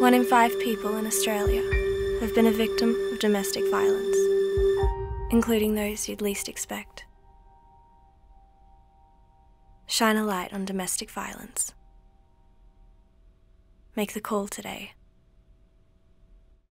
One in five people in Australia have been a victim of domestic violence, including those you'd least expect. Shine a light on domestic violence. Make the call today.